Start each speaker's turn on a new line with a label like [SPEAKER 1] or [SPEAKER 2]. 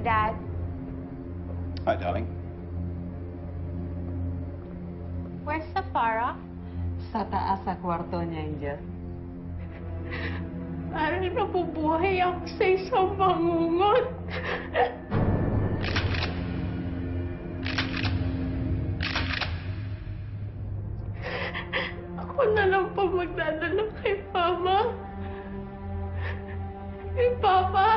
[SPEAKER 1] Hi, Dad.
[SPEAKER 2] Hi, darling.
[SPEAKER 1] Where's Safara?
[SPEAKER 3] Sa taas sa kwarto niya, Angel.
[SPEAKER 1] Parang nabubuhay ako sa isang bangungot. ako na lang po magdadala kay Papa. Kay Papa.